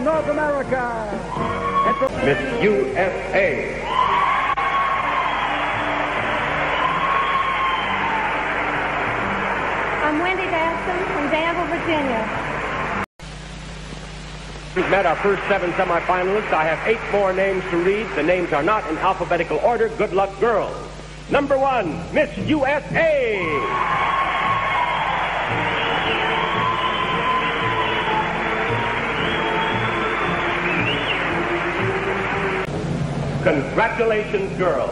from North America. And from Miss USA. I'm Wendy Dascomb from Danville, Virginia. We've met our first seven semifinalists. I have eight more names to read. The names are not in alphabetical order. Good luck, girls. Number one, Miss USA. Congratulations, girls.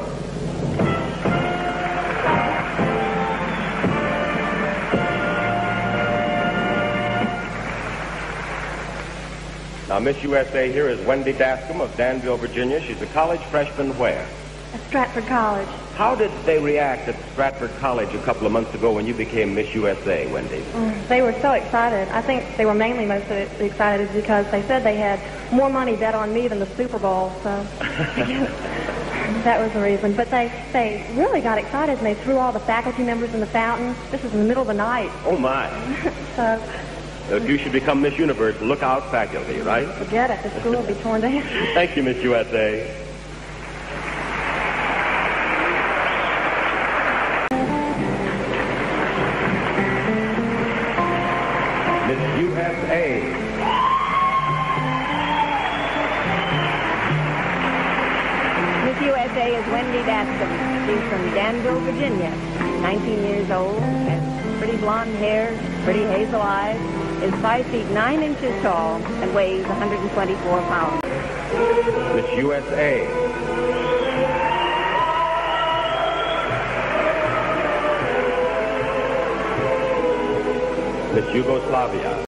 Now, Miss USA here is Wendy Dascomb of Danville, Virginia. She's a college freshman where? At Stratford College. How did they react at Stratford College a couple of months ago when you became Miss USA, Wendy? Mm, They were so excited. I think they were mainly most excited because they said they had more money bet on me than the Super Bowl. So that was the reason. But they, they really got excited and they threw all the faculty members in the fountain. This was in the middle of the night. Oh, my. So If you should become Miss Universe, look out faculty, right? forget it. The school will be torn down. Thank you, Miss USA. USA is Wendy Dascomb. She's from Danville, Virginia. 19 years old, has pretty blonde hair, pretty hazel eyes, is 5 feet 9 inches tall, and weighs 124 pounds. Miss USA. Miss Yugoslavia.